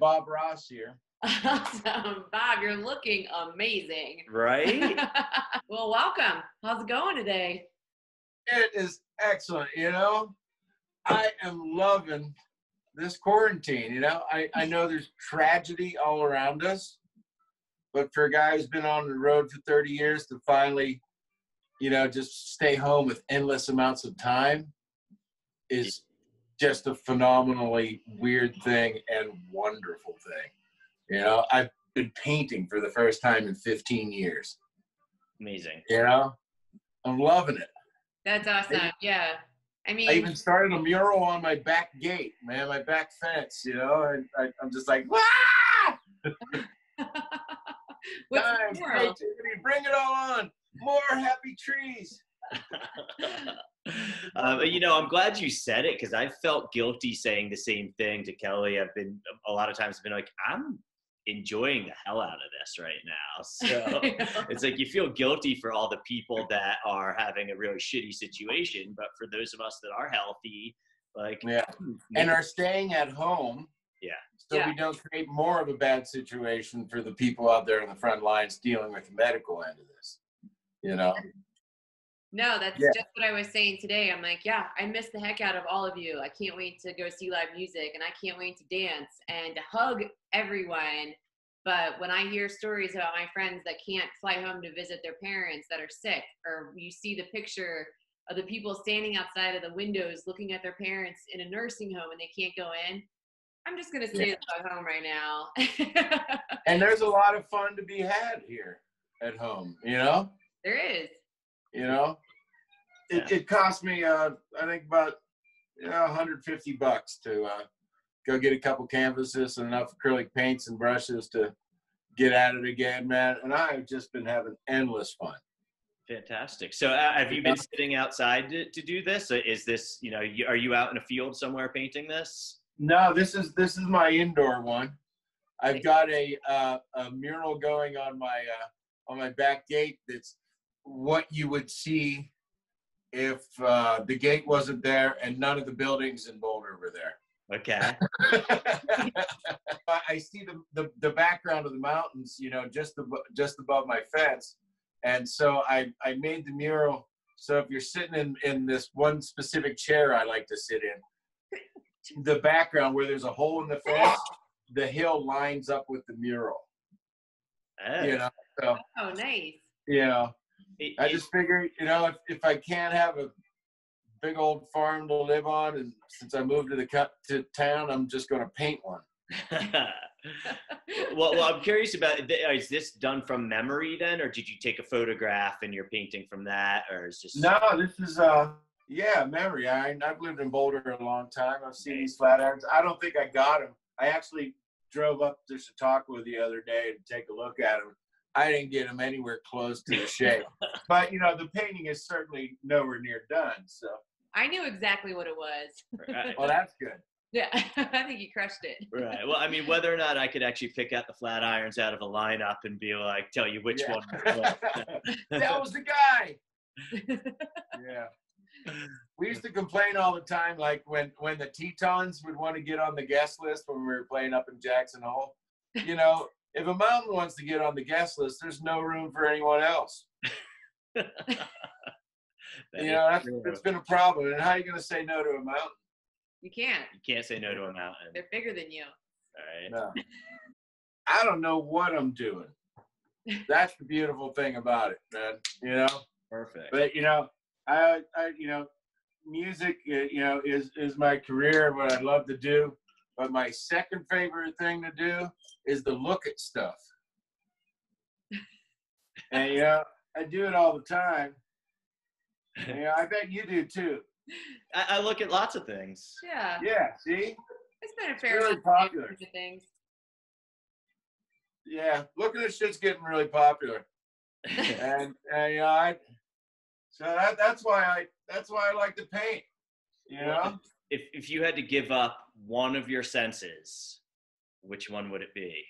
Hi, Bob Ross here. Awesome. Bob, you're looking amazing. Right? well, welcome. How's it going today? It is excellent. You know, I am loving this quarantine. You know, I, I know there's tragedy all around us, but for a guy who's been on the road for 30 years to finally, you know, just stay home with endless amounts of time is just a phenomenally weird thing and wonderful thing. You know, I've been painting for the first time in 15 years. Amazing. You know, I'm loving it. That's awesome. Yeah. I mean, I even started a mural on my back gate, man, my back fence. You know, and I, I'm just like, ah! what's Time, the creativity, bring it all on. More happy trees. um, you know, I'm glad you said it because I felt guilty saying the same thing to Kelly. I've been a lot of times been like, I'm enjoying the hell out of this right now. So it's like you feel guilty for all the people that are having a really shitty situation, but for those of us that are healthy, like Yeah. And are staying at home. Yeah. So Yeah. we don't create more of a bad situation for the people out there in the front lines dealing with the medical end of this. You know? No, that's Yeah. just what I was saying today. I'm like, yeah, I miss the heck out of all of you. I can't wait to go see live music and I can't wait to dance and to hug everyone. But when I hear stories about my friends that can't fly home to visit their parents that are sick, or you see the picture of the people standing outside of the windows looking at their parents in a nursing home and they can't go in, I'm just going to stay Yeah. fuck home right now. And there's a lot of fun to be had here at home, you know? there is. You know? It, it cost me uh i think about you know, 150 bucks to uh go get a couple canvases and enough acrylic paints and brushes to get at it again man. And i've just been having endless fun. Fantastic. So uh, have you been sitting outside to, to do this? Is this, you know, you, are you out in a field somewhere painting this? no this is this is my indoor one. I've got a uh, a mural going on my uh on my back gate that's what you would see if uh the gate wasn't there and none of the buildings in boulder were there Okay. I see the, the the background of the mountains, you know, just abo- just above my fence, and so I I made the mural. So if you're sitting in in this one specific chair I like to sit in, the background where there's a hole in the fence, the hill lines up with the mural. Oh. You know, so Oh, nice. you know, It- I just figure, you know, if if I can't have a big old farm to live on, and since I moved to the cut to town, I'm just going to paint one. well, well, I'm curious about is this done from memory then, or did you take a photograph and you're painting from that, or is just No, this is uh yeah, memory. I I've lived in Boulder a long time. I've seen these Flatirons. I don't think I got them. I actually drove up to Chautauqua the other day to take a look at them. I didn't get them anywhere close to the shape. but you know, the painting is certainly nowhere near done. So, I knew exactly what it was. right? well, that's good. Yeah, I think you crushed it. Right. Well, I mean, whether or not I could actually pick out the Flatirons out of a lineup and be like, tell you which Yeah. one. was that was the guy. Yeah. We used to complain all the time, like when when the Tetons would want to get on the guest list when we were playing up in Jackson Hole. You know, if a mountain wants to get on the guest list, there's no room for anyone else. You know, that's, that's been a problem. And how are you going to say no to a mountain? You can't. You can't say no to a mountain. They're bigger than you. Right. No. I don't know what I'm doing. That's the beautiful thing about it, man. You know, Perfect. but you know, I, I, you know, music, uh, you know, is is my career what I love to do. But my second favorite thing to do is to look at stuff. and you know, I do it all the time. Yeah, you know, I bet you do too. I, I look at lots of things. Yeah. Yeah. See. It's been a fair really amount of popular. things. Yeah. Looking at shit's getting really popular. and, and you know, I so that that's why I that's why I like to paint. You know, if if you had to give up one of your senses, which one would it be?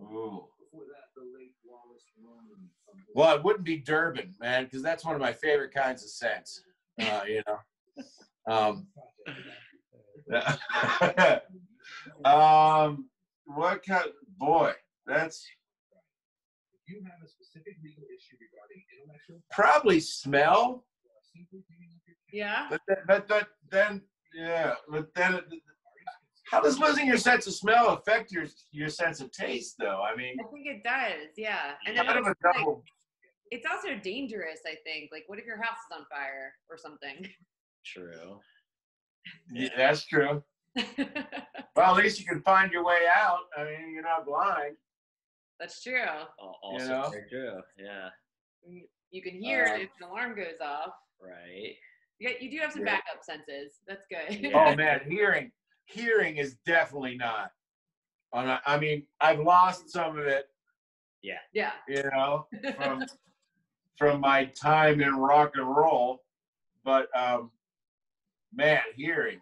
Ooh. Well, it wouldn't be Durban, man, because that's one of my favorite kinds of scents. Uh, you know, um, um, what kind? Boy, that's you have a specific legal issue regarding intellectual probably smell. Yeah. But then, but, but then, yeah, but then, how does losing your sense of smell affect your your sense of taste, though? I mean, I think it does. Yeah. And then kind of a it's, like, double. it's also dangerous. I think. Like, what if your house is on fire or something? True. Yeah, that's true. Well, at least you can find your way out. I mean, you're not blind. That's true. Al- Also know? true. Yeah. You can hear Um, it if an alarm goes off. Right. You, got- you do have some Yeah. backup senses. That's good. Oh man, hearing hearing is definitely not. On a- I mean, I've lost some of it, Yeah. yeah. you know, from from my time in rock and roll, but um, man, hearing,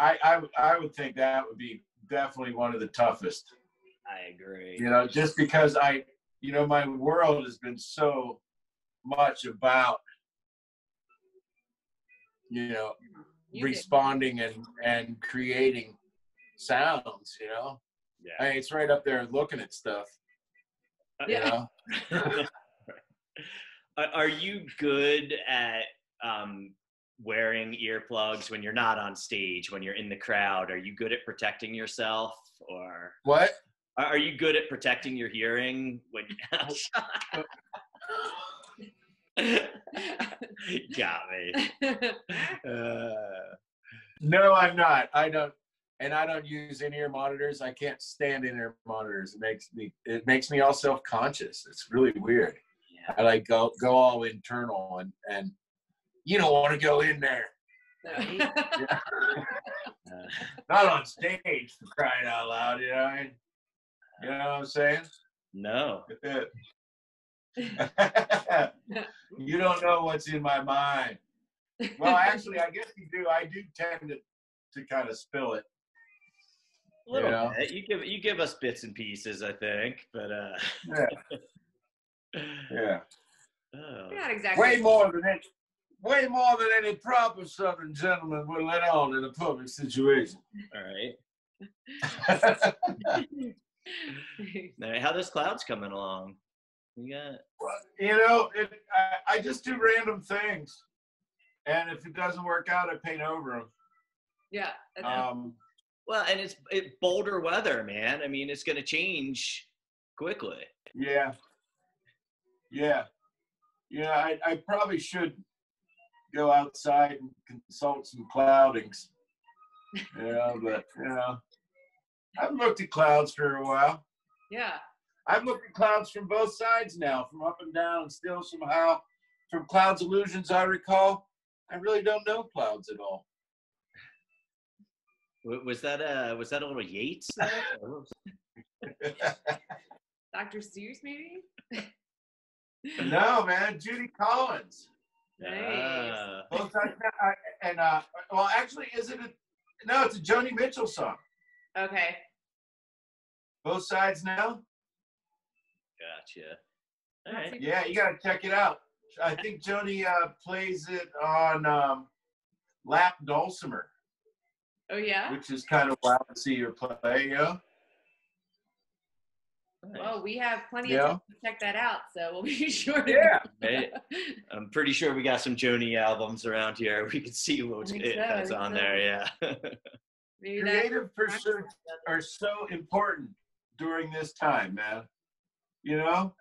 I I I would think that would be definitely one of the toughest. I agree. You know, just because I, you know, my world has been so much about, you know, You did. responding and and creating sounds you know Yeah. I mean, it's right up there looking at stuff you Yeah. know Are are you good at um, wearing earplugs when you're not on stage, when you're in the crowd? Are you good at protecting yourself, or what are are you good at protecting your hearing when? Got me. Uh, no i'm not. I don't and i don't use in-ear monitors. I can't stand in-ear monitors. It makes me it makes me all self-conscious. It's really weird. Yeah. i like go go all internal and and you don't want to go in there. Uh, not on stage crying out loud you know I mean? you know what i'm saying? No. you don't know what's in my mind. Well, actually, I guess you do. I do tend to, to kind of spill it. A little Yeah. bit. You give you give us bits and pieces, I think, but uh. Yeah. Yeah. Oh. Not exactly. Way more than any, way more than any proper Southern gentleman would let on in a public situation. All right. All right. How those clouds coming along? We got you know, it, I, I just do random things, and if it doesn't work out, I paint over them. yeah. That's, Um, well, and it's it Boulder weather, man. I mean, it's gonna change quickly. Yeah. Yeah. Yeah, I, I probably should go outside and consult some cloudings. yeah, but you know. I've looked at clouds for a while. yeah. I've looked at clouds from both sides now, from up and down, and still somehow, from clouds illusions I recall, I really don't know clouds at all. Was that a was that a little Yeats? there? Or what was- Dr. Seuss, maybe? no, man, Judy Collins. Nice. Ah, Both sides, I- and uh, well, actually, is it? A, no, it's a Joni Mitchell song. Okay. Both sides now. Gotcha. All right. Yeah, you gotta check it out. I think Joni uh, plays it on um, lap dulcimer, Oh, yeah? which is kind of wild to see her play. Yeah. know? Nice. Well, we have plenty Yeah. of time to check that out, so we'll be sure to. Yeah. Right. I'm pretty sure we got some Joni albums around here. We can see what I think it so, I has think on so. there. Yeah. Maybe. Creative pursuits are so important during this time, man. You know,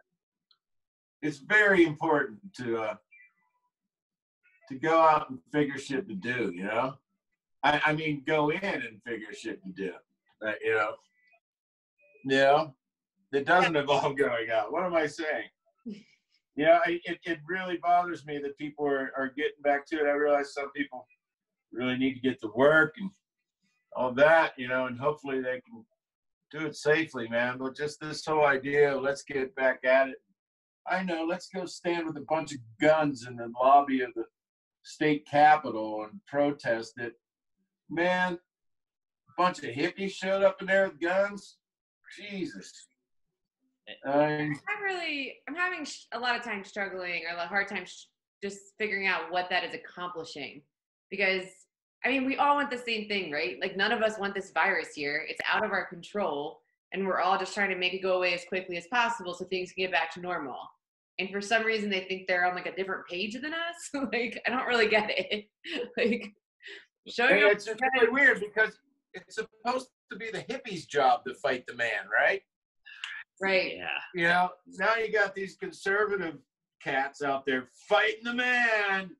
it's very important to uh, to go out and figure shit to do. You know, I, I mean, go in and figure shit to do. Uh, you know, you know, it doesn't involve going out. What am I saying? You know, I, it, it really bothers me that people are, are getting back to it. I realize some people really need to get to work and all that, you know, and hopefully they can do it safely, man. But just this whole idea, let's get back at it. I know, let's go stand with a bunch of guns in the lobby of the state capitol and protest it. Man, a bunch of hippies showed up in there with guns. Jesus. I'm really, I'm having a lot of time struggling or a hard time just figuring out what that is accomplishing because I mean, we all want the same thing, right? Like none of us want this virus here. It's out of our control, and we're all just trying to make it go away as quickly as possible so things can get back to normal. And for some reason, they think they're on like a different page than us. like I don't really get it. like showing And up. it's just really weird because it's supposed to be the hippies' job to fight the man, right? Right. Yeah. You know, now you got these conservative cats out there fighting the man.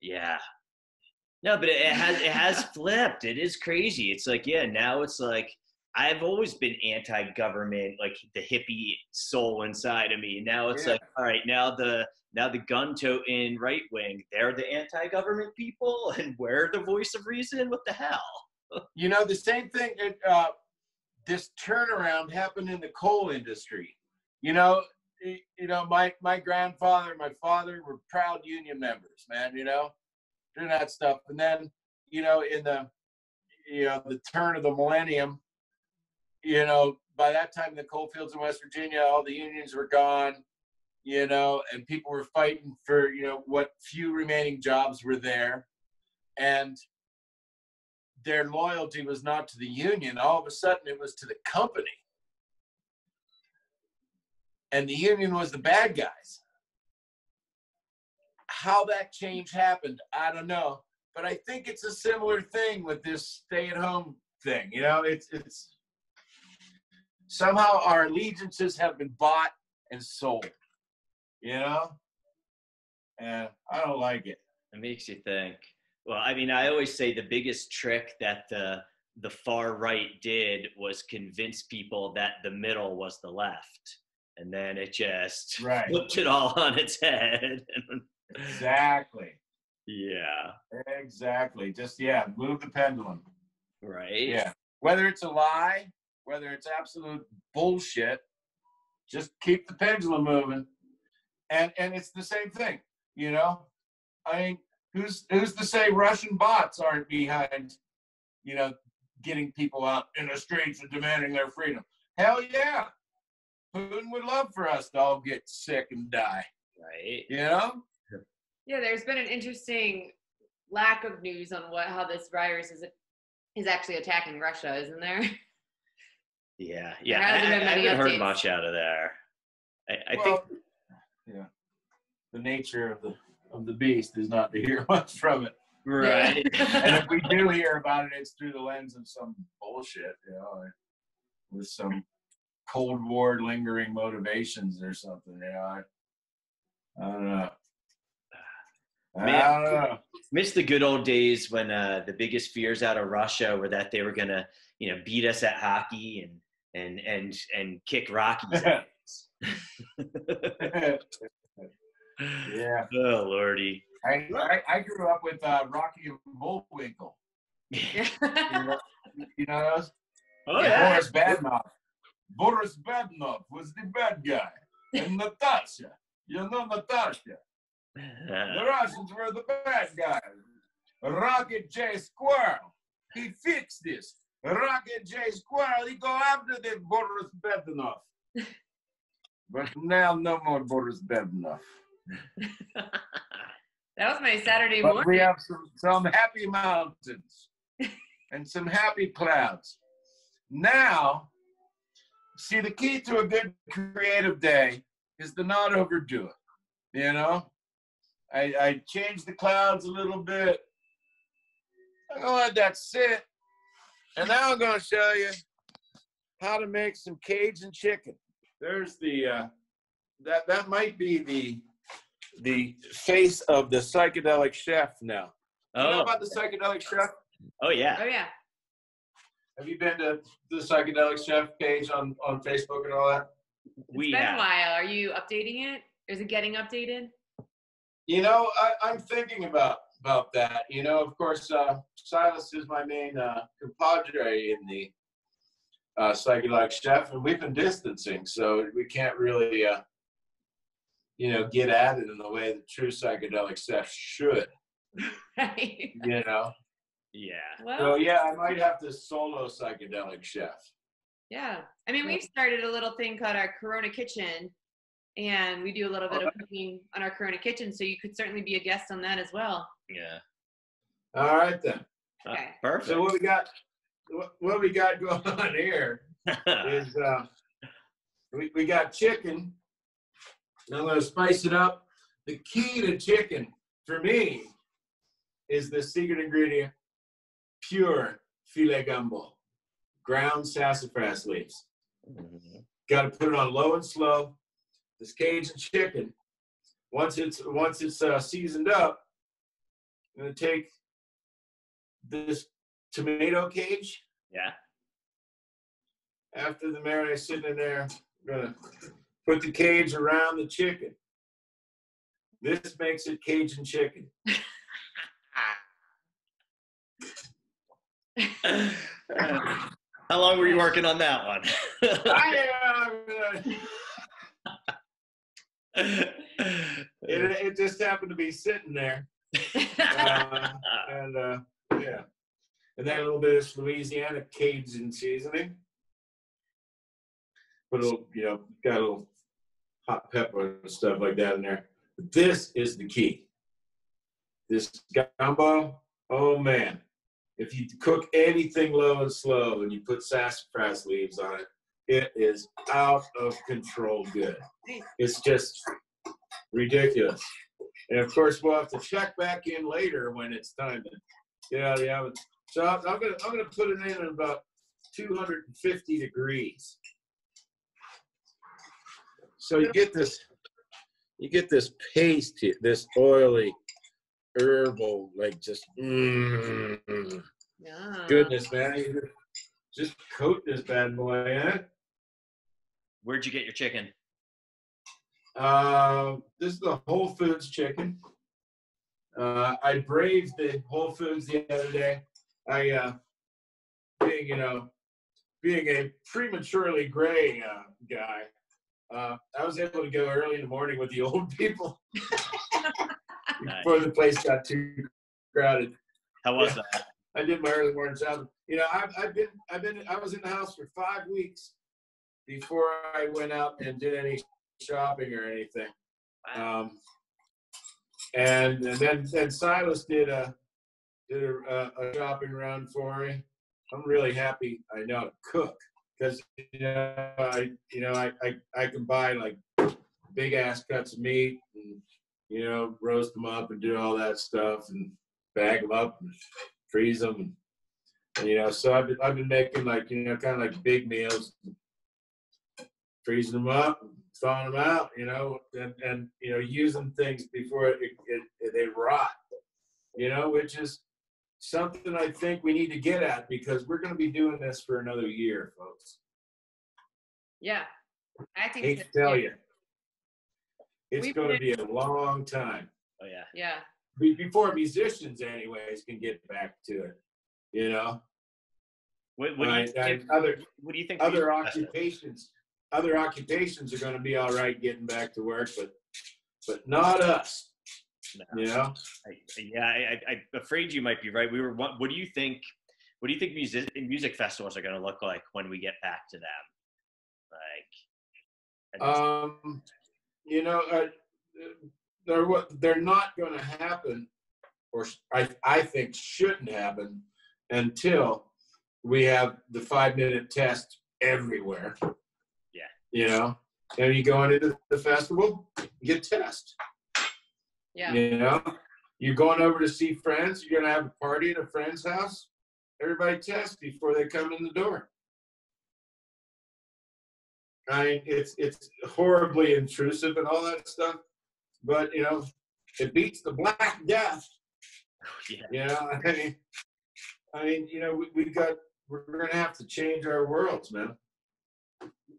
Yeah. No, but it, has it has flipped. It is crazy. It's like, yeah, now it's like I've always been anti-government, like the hippie soul inside of me. Now it's Yeah. like, all right, now the now the gun-toting right wing, they're the anti-government people, and we're the voice of reason. What the hell? You know, the same thing. It, uh, this turnaround happened in the coal industry. You know, you know, my my grandfather, my father were proud union members, man. You know, doing that stuff, and then you know, in the you know the turn of the millennium, you know, by that time the coal fields in West Virginia, all the unions were gone. You know, and people were fighting for you know what few remaining jobs were there, and their loyalty was not to the union. All of a sudden, it was to the company. And the union was the bad guys. How that change happened, I don't know. But I think it's a similar thing with this stay at home thing. You know, it's it's somehow our allegiances have been bought and sold. You know? And I don't like it. It makes you think. Well, I mean, I always say the biggest trick that the the far right did was convince people that the middle was the left, and then it just Right. flipped it all on its head. Exactly. yeah, Exactly. Just yeah, move the pendulum. right. Yeah. Whether it's a lie, whether it's absolute bullshit, just keep the pendulum moving. And and it's the same thing, you know? I mean, who's who's to say Russian bots aren't behind, you know, getting people out in the streets and demanding their freedom? Hell yeah. Putin would love for us to all get sick and die. Right. You know? Yeah, there's been an interesting lack of news on what how this virus is is actually attacking Russia, isn't there? Yeah. Yeah. hasn't I, been I haven't heard much out of there. I, I think yeah. The nature of the of the beast is not to hear much from it. right. and if we do hear about it, it's through the lens of some bullshit, you know, with some Cold War lingering motivations or something. You know, I, I don't know. I Man. don't know. Miss the good old days when uh, the biggest fears out of Russia were that they were gonna, you know, beat us at hockey and and and and kick Rocky's ass. yeah, Oh lordy. I, I I grew up with uh, Rocky and Bullwinkle. You know, you know those? Oh Boris Badenov. Boris Badenov was the bad guy, and Natasha. You know Natasha. The Russians were the bad guys. Rocket J Squirrel. He fixed this. Rocket J Squirrel, he go after the Boris Badenov. but now no more Boris Badenov. that was my Saturday But we have some, some happy mountains and some happy clouds. Now, see, the key to a good creative day is to not overdo it. You know, I, I changed the clouds a little bit. I'm gonna let that sit, and now I'm gonna show you how to make some Cajun chicken. There's the uh, that that might be the the face of the psychedelic chef now. You know Oh, about the psychedelic chef? oh yeah. Oh yeah. Have you been to the psychedelic chef page on on Facebook and all that? We it's been a while. Are you updating it? Is it getting updated? You know, I, I'm thinking about about that. You know, of course, uh, Silas is my main uh, compadre in the uh, psychedelic chef, and we've been distancing, so we can't really, uh, you know, get at it in the way the true psychedelic chef should. Right. You know, Yeah. so yeah, I might have to solo psychedelic chef. yeah. I mean, we've started a little thing called our Corona Kitchen, and we do a little bit of cooking on our Corona Kitchen. So you could certainly be a guest on that as well. Yeah. All right then. Uh, Okay. perfect. So what we got, what, what we got going on here is uh, we, we got chicken. and I'm gonna spice it up. The key to chicken for me is the secret ingredient, pure filé gumbo, ground sassafras leaves. Mhm. Got to put it on low and slow. This Cajun chicken, once it's once it's uh, seasoned up, I'm gonna take this tomato cage yeah. after the marinade sitting in there, I'm gonna put the cage around the chicken. This makes it Cajun chicken. How long were you working on that one? I, uh, it, it just happened to be sitting there, uh, and uh, yeah, and then a little bit of Louisiana Cajun seasoning. Put a little, you know, got a little hot pepper and stuff like that in there. But this is the key. This gumbo, oh man, if you cook anything low and slow and you put sassafras leaves on it, it is out of control good. It's just ridiculous. And of course, we'll have to check back in later when it's time to get out of the oven. So I'm gonna I'm gonna put it in at about 250 degrees. So you get this, you get this paste here, this oily, herbal, like just mm, Yeah. goodness, man. Just coat this bad boy it. Where'd you get your chicken? Uh, this is the Whole Foods chicken. Uh, I braved the Whole Foods the other day. I, uh, being you know, being a prematurely gray uh, guy, uh, I was able to go early in the morning with the old people Nice. before the place got too crowded. How was Yeah. that? I did my early morning shopping. You know, I've, I've been, I've been, I was in the house for five weeks before I went out and did any shopping or anything. Um, and, and then, then Silas did a, did a, a, shopping run for me. I'm really happy I know how to cook because, you know, I, you know, I, I, I can buy like big ass cuts of meat and, you know, roast them up and do all that stuff and bag them up and freeze them. And, and, you know, so I've been, I've been making like, you know, kind of like big meals, freezing them up, thawing them out, you know, and, and you know, using things before it, it, it, they rot, you know, which is something I think we need to get at because we're going to be doing this for another year, folks. Yeah. I think Hate so, to tell too. you. It's We've going to be a long time. Oh yeah. Yeah. Before musicians, anyways, can get back to it, you know. What, what, do, you I- I- think, other what do you think? other music festivals- occupations, other occupations are going to be all right getting back to work, but but not us, No. you know. I, yeah, I, I, I'm afraid you might be right. We were. What, what do you think? What do you think music music festivals are going to look like when we get back to them? Like, Um, you know, uh, they're what they're not going to happen, or I I think shouldn't happen until we have the five minute test everywhere. Yeah. You know, and you go into the festival, you get test. Yeah. You know, you're going over to see friends. You're gonna have a party at a friend's house. Everybody test before they come in the door. I mean, it's it's horribly intrusive and all that stuff, but you know, it beats the Black Death. yeah. You know, I mean, I mean, you know, we, we got we're gonna have to change our worlds, man.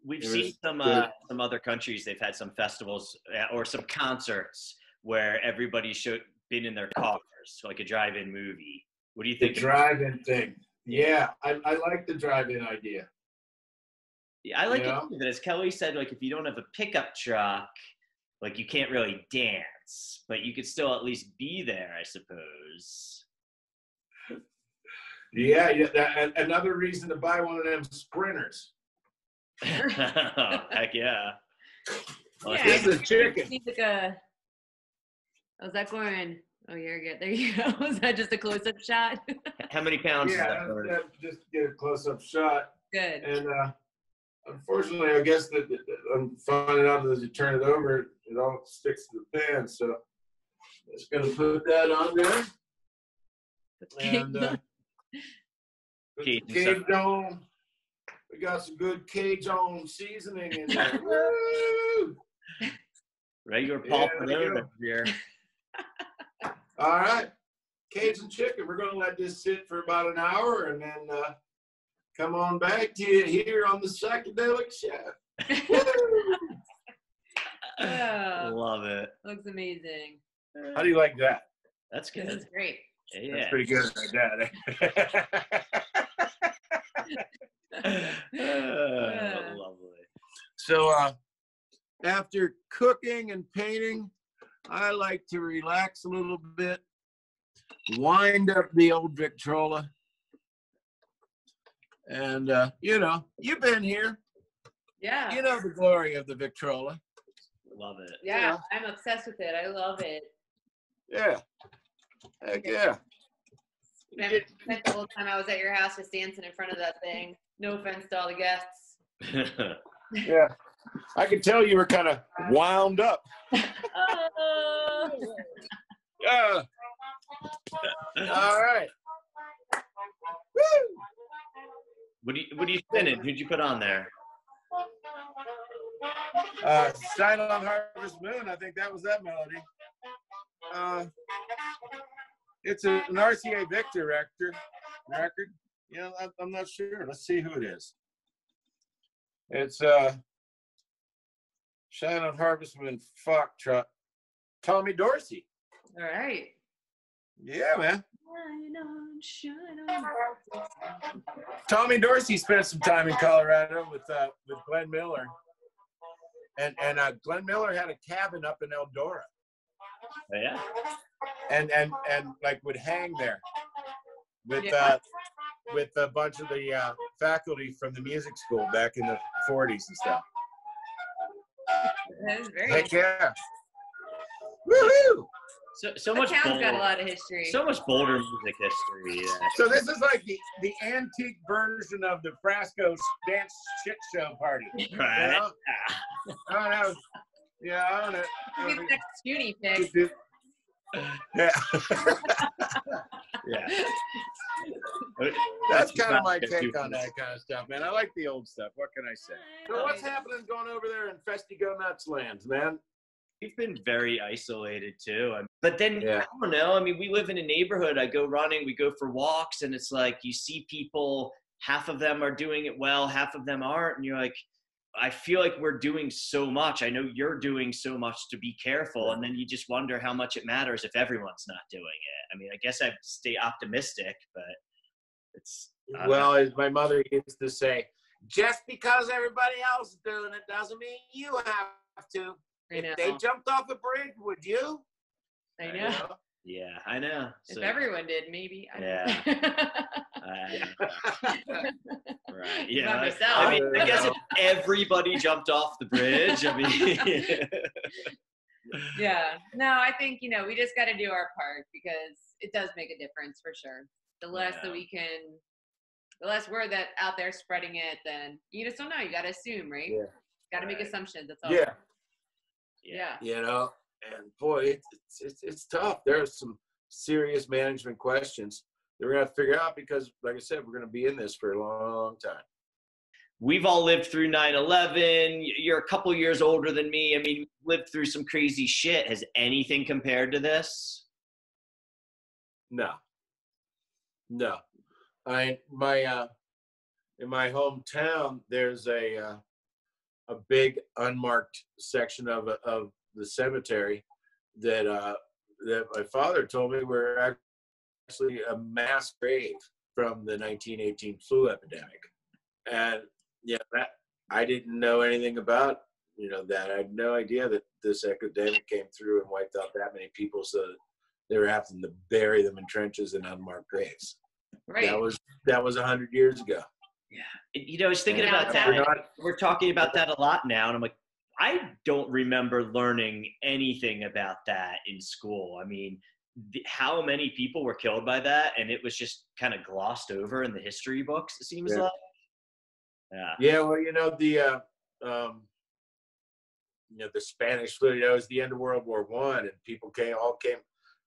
We've seen some uh, some other countries. They've had some festivals uh, or some concerts where everybody's show, been in their cars, like a drive-in movie. What do you think? of- drive-in thing. Yeah, I, I like the drive-in idea. Yeah, I like you it know? but as Kelly said, like if you don't have a pickup truck, like you can't really dance, but you could still at least be there, I suppose. Yeah, yeah. That, another reason to buy one of them sprinters. Heck yeah. Well, Yeah. This is chicken. Seems like a. How's that going? Oh, you're good. There you go. Is that just a close-up shot? How many pounds is Yeah, that? Bird? that- just get a close-up shot. good. And uh, unfortunately, I guess that that- that I'm finding out that as you turn it over, it all sticks to the pan. So I'm just gonna put that on there and uh, put the Cajun Cajun. We got some good Cajun seasoning in there. Regular Paul Yeah, there you Prudhomme go. over here. All right, Cajun chicken. We're gonna let this sit for about an hour and then uh, come on back to you here on the psychedelic chef. Woo! Oh, Love it. looks amazing. How do you like that? That's good. That's great. Yeah. That's pretty good like that. Oh, lovely. so uh, after cooking and painting, I like to relax a little bit, wind up the old Victrola. And uh, you know, you've been here. Yeah. You know the glory of the Victrola. Love it. Yeah, I'm obsessed with it. I love it. Yeah. Heck yeah. Spent, spent the whole time I was at your house just dancing in front of that thing. No offense to all the guests. Yeah. I could tell you were kind of wound up. Oh. Yeah. All right. Woo! what do you What are you spinning? Who'd you put on there? Uh, Shine on Harvest Moon. I think that was that melody. Uh, it's a, an RCA Victor record. Record. You know, I'm, I'm not sure. Let's see who it is. It's uh, Shine on Harvest Moon. Fuck truck. Tommy Dorsey. All right. Yeah, man. Shine on, shine on. Tommy Dorsey spent some time in Colorado with uh, with Glenn Miller, and and uh, Glenn Miller had a cabin up in Eldora, Oh, yeah. and and and like would hang there with Yeah. uh, with a bunch of the uh, faculty from the music school back in the 40s and stuff. That is very Heck yeah! Woohoo! So so The much. town's got a lot of history. so much Boulder music history. Yeah. So this is like the the antique version of the Frasco dance shit show party. you Right. know? I don't know. Yeah, I don't know. Maybe the next Junie pick. Yeah, Yeah. that's kind of my take on that kind of stuff, man. I like the old stuff. What can I say? So what's happening going over there in Festy GoNuts lands, man? We've been very isolated too. I mean, But then Yeah. I don't know. I mean, we live in a neighborhood. I go running, we go for walks, and it's like you see people. Half of them are doing it well, half of them aren't, and you're like, I feel like we're doing so much. I know you're doing so much to be careful, and then you just wonder how much it matters if everyone's not doing it. I mean, I guess I stay optimistic, but it's I. Well, as my mother used to say, just because everybody else is doing it doesn't mean you have to. I know. If they jumped off a bridge, would you? I You know. know? Yeah, I know. If So, everyone did, maybe. I Yeah. know. I- right. Yeah. Not I- myself. I mean, I guess if everybody jumped off the bridge, I mean, yeah. No, I think, you know, we just got to do our part because it does make a difference for sure. The less Yeah. that we can, the less word that out there spreading it, then you just don't know. You got to assume, right? Yeah. Got to make Right. assumptions. That's all. yeah, Yeah. you know, and boy, it's, it's it's it's tough. There are some serious management questions that we're gonna have to figure out because, like I said, we're gonna be in this for a long time. we've all lived through 9-11 you're a couple years older than me i mean lived through some crazy shit has anything compared to this No, no. I my uh, in my hometown, there's a uh, a big unmarked section of of the cemetery that uh, that my father told me were actually a mass grave from the 1918 flu epidemic, and yeah, that I didn't know anything about. You know that I had no idea that this epidemic came through and wiped out that many people. So they were having to bury them in trenches and unmarked graves. Right. That was that was a hundred years ago. Yeah. You know i was thinking about that We're not, we're talking about that a lot now and i'm like i don't remember learning anything about that in school i mean the, how many people were killed by that, and it was just kind of glossed over in the history books. It seems Yeah. like. Yeah. Yeah, well, you know the uh, um, you know the Spanish flu. You know, it was the end of World War One, and people came all came.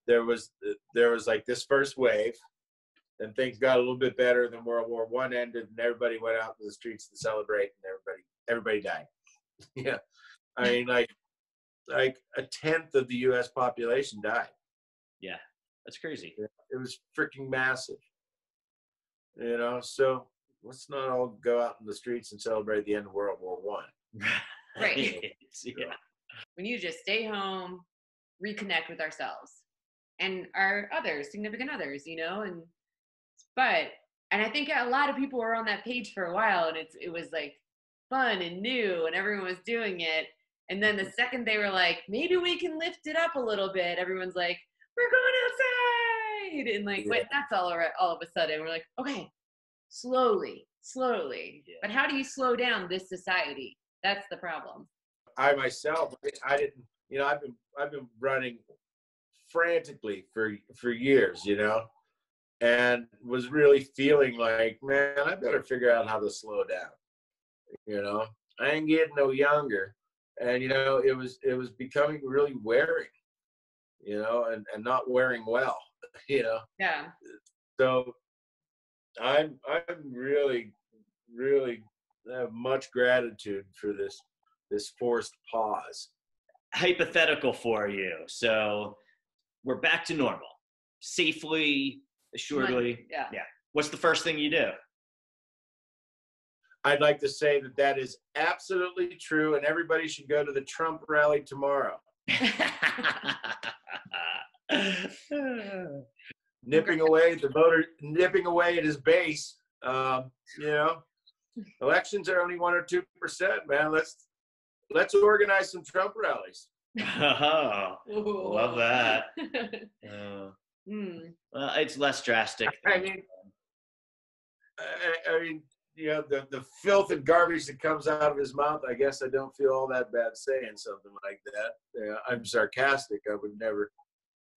There was there was like this first wave, and things got a little bit better. Then World War One ended, and everybody went out to the streets to celebrate, and everybody everybody died. yeah, I mean like like a tenth of the U.S. population died. Yeah, that's crazy. It was freaking massive. You know, so let's not all go out in the streets and celebrate the end of World War One. Right. yeah. we need to just stay home, reconnect with ourselves and our others, significant others, you know, and but and I think a lot of people were on that page for a while and it's it was like fun and new and everyone was doing it. And then the mm-hmm. second they were like, maybe we can lift it up a little bit, everyone's like, we're going outside. And like, Yeah. wait, that's all, ar- all of a sudden. We're like, okay, slowly, slowly. Yeah. But how do you slow down this society? That's the problem. I myself, I didn't, you know, I've been I've been running frantically for for years, you know, and was really feeling like, man, I better figure out how to slow down. You know, I ain't getting no younger, and you know, it was it was becoming really wearing, you know, and and not wearing well, you know. Yeah. So I'm I'm really really have much gratitude for this this forced pause. Hypothetical for you. So we're back to normal, safely, assuredly. Yeah. Yeah. What's the first thing you do? I'd like to say that that is absolutely true, and everybody should go to the Trump rally tomorrow. Nipping away at the voter, nipping away at his base. Um, you know, elections are only one or two percent, man. Let's let's organize some Trump rallies. oh, Love that. uh, Hmm. well, it's less drastic. I mean, I, I mean, you know, the the filth and garbage that comes out of his mouth. I guess I don't feel all that bad saying something like that. Yeah, I'm sarcastic. I would never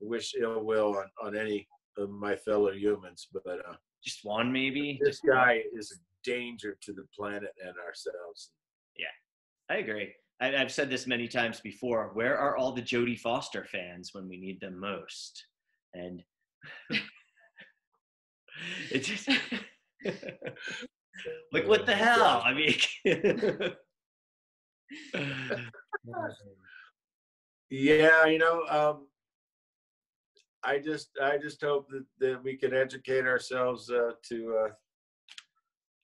wish ill will on on any of my fellow humans, but uh, Just one, maybe. this guy is a danger to the planet and ourselves. Yeah i agree. I, I've said this many times before. Where are all the Jodie Foster fans when we need them most? And it just like what the hell? I mean, Yeah, you know, um, I just I just hope that, that we can educate ourselves uh, to uh,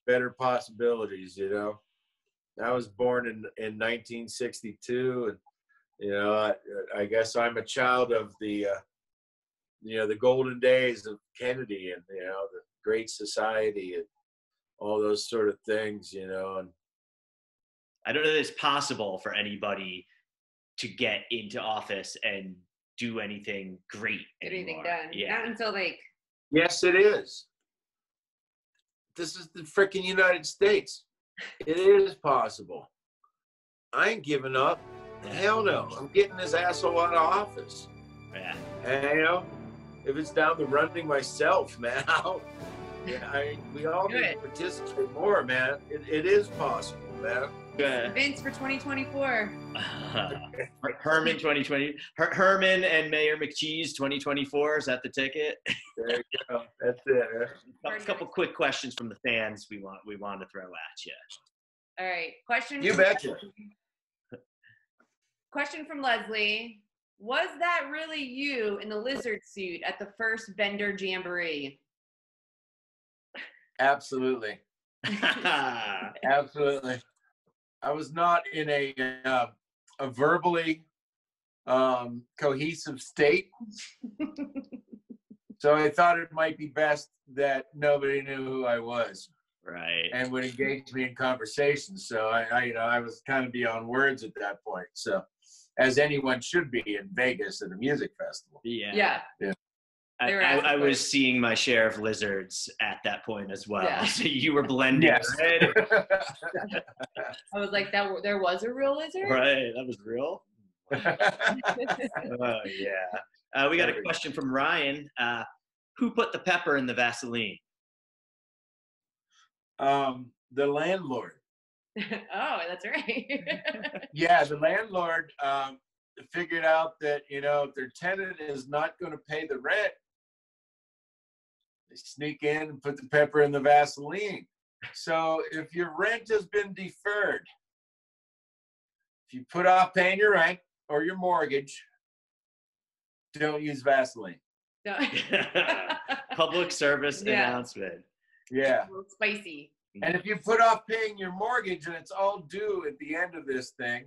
better possibilities. You know, I was born in in 1962, and you know, I, I guess I'm a child of the uh, you know the golden days of Kennedy and you know the Great Society and all those sort of things. You know, and I don't know that it's possible for anybody to get into office and do anything great. Get anything done. Yeah. Not until like Yes, it is. This is the freaking United States. It is possible. I ain't giving up. Hell no. I'm getting this asshole out of office. Yeah. And, you know, if it's down to running myself, man, I'll, yeah, I, we all need to participate more, man. It, it is possible, man. Yeah. Vince for 2024. Herman 2020. Her- Herman and Mayor McCheese 2024. Is that the ticket? There you go. That's it. A couple quick questions from the fans we want we want to throw at you. All right. Question. You from- betcha. Question from Leslie. Was that really you in the lizard suit at the first vendor jamboree? Absolutely. Absolutely. I was not in a uh, a verbally um, cohesive state, so I thought it might be best that nobody knew who I was right. and would engage me in conversation. So I, I you know, I was kind of beyond words at that point. So, as anyone should be in Vegas at a music festival. Yeah. Yeah. I, I, I was seeing my share of lizards at that point as well. Yeah. So you were blending, Yes. right? I was like, that. There was a real lizard. Right. That was real. Oh yeah. Uh, we got a question from Ryan. Uh, who put the pepper in the Vaseline? Um, the landlord. oh, that's right. Yeah, the landlord um, figured out that you know if their tenant is not going to pay the rent, they sneak in and put the pepper in the Vaseline. So if your rent has been deferred, if you put off paying your rent or your mortgage, don't use Vaseline. No. Public service Yeah. announcement. Yeah. Spicy. Mm-hmm. And if you put off paying your mortgage and it's all due at the end of this thing,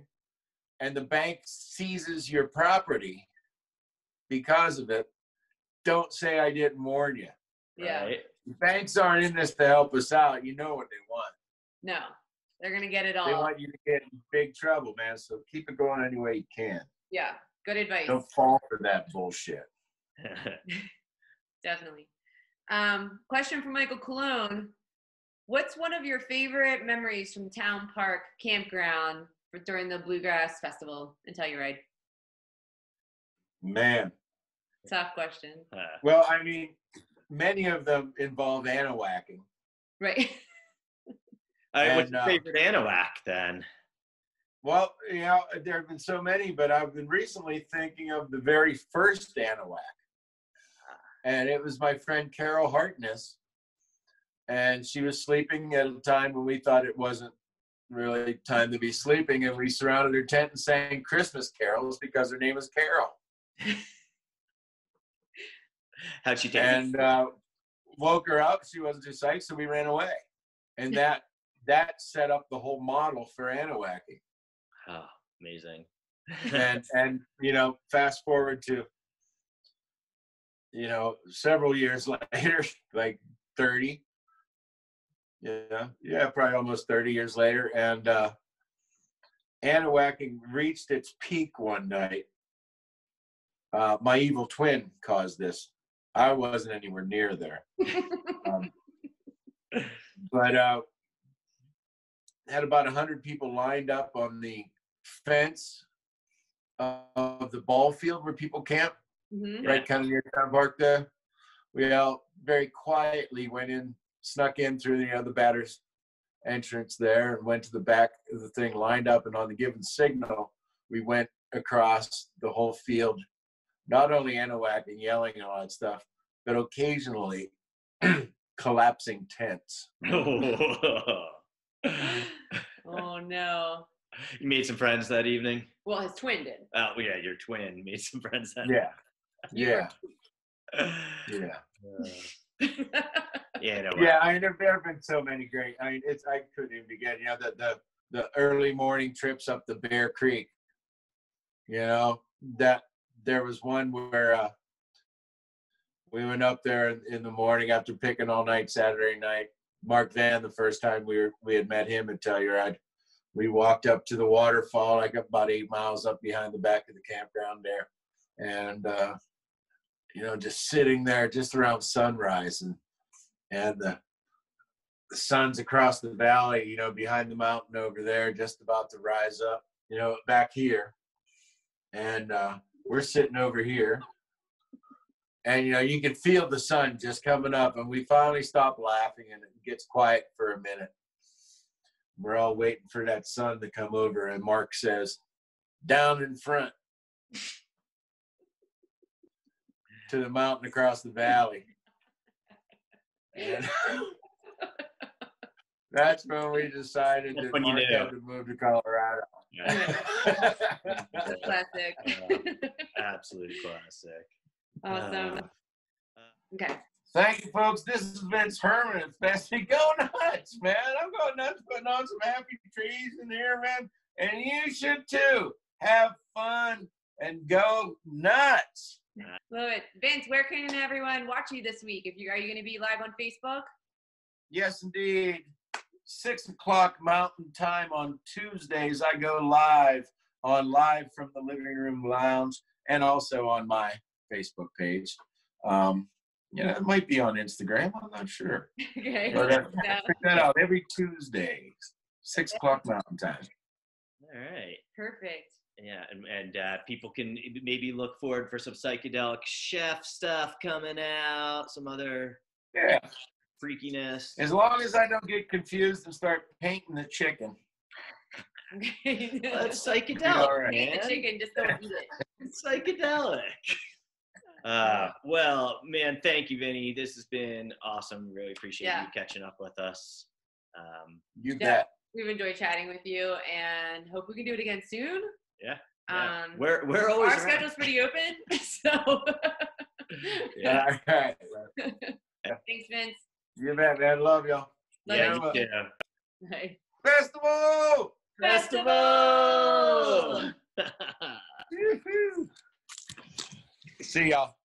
and the bank seizes your property because of it, don't say I didn't warn you. Yeah. Right? Banks aren't in this to help us out. You know what they want. No, they're gonna get it all. They want you to get in big trouble, man. So keep it going any way you can. Yeah. Good advice. Don't fall for that bullshit. Definitely. Um, question from Michael Cologne. What's one of your favorite memories from Town Park Campground for, during the Bluegrass Festival and Telluride? Man. Tough question. Uh, Well, I mean, many of them involve anawacking. Right. all right, what's And, your uh, favorite Anahuac then? Well, you know, there have been so many, but I've been recently thinking of the very first Anahuac. And it was my friend Carol Hartness. And she was sleeping at a time when we thought it wasn't really time to be sleeping. And we surrounded her tent and sang Christmas carols because her name was Carol. How'd she take it? And uh, woke her up. She wasn't too psyched, so we ran away. And that that set up the whole model for Anawacking. Oh, amazing. and and you know fast forward to you know several years later like 30 yeah yeah probably almost 30 years later and uh Anawacking reached its peak one night uh my evil twin caused this i wasn't anywhere near there um, but uh had about 100 people lined up on the fence of the ball field where people camp, Mhm. right kind of near town park there. We all very quietly went in, snuck in through the, you know, the batter's entrance there and went to the back of the thing, lined up, and on the given signal, we went across the whole field, not only anawacking, yelling and all that stuff, but occasionally collapsing tents. oh no. you made some friends that evening. Well, his twin did. Oh yeah, your twin made some friends that. Yeah, You yeah, Yeah. yeah. yeah. No, yeah, I mean, there there have been so many great. I mean, it's I couldn't even begin. You know, the the the early morning trips up the Bear Creek. You know that there was one where uh, we went up there in, in the morning after picking all night Saturday night. Mark Vann, the first time we were we had met him in Telluride, we walked up to the waterfall, like about eight miles up behind the back of the campground there, and uh, you know, just sitting there just around sunrise and and the the sun's across the valley, you know, behind the mountain over there, just about to rise up, you know, back here. And uh, we're sitting over here. And, you know, you can feel the sun just coming up. And we finally stop laughing and it gets quiet for a minute. We're all waiting for that sun to come over. And Mark says, down in front to the mountain across the valley. And that's when we decided that When Mark had to move to Colorado. Yeah. That's classic. Absolute classic. awesome. Uh, Okay. Thank you, folks. This is Vince Herman. It's Festy GoNuts, man. I'm going nuts putting on some happy trees in here, man. And you should too. Have fun and go nuts. Love it. Vince, where can everyone watch you this week? If you are you going to be live on Facebook? Yes, indeed. Six o'clock Mountain Time on Tuesdays. I go live on Live from the Living Room Lounge and also on my Facebook page. Um, yeah, it might be on Instagram. I'm not sure. okay. But uh, Yeah. check that out every Tuesday, six o'clock Mountain Time. all right. Perfect. Yeah, and, and uh, people can maybe look forward for some psychedelic chef stuff coming out, some other Yeah. Freakiness. As long as I don't get confused and start painting the chicken. Okay. That's all psychedelic, right. Man. the chicken, just don't eat it. It's psychedelic. Uh, well, man, thank you, Vinny. This has been awesome. Really appreciate Yeah. you catching up with us. Um, You Yeah. bet. We've enjoyed chatting with you and hope we can do it again soon. Yeah, Um, we're we're always our around. schedule's pretty open, so Yeah. All right. thanks, Vince. You bet, man. Love y'all. Love yeah, you. you too. Bye. Festival! Festival! See y'all.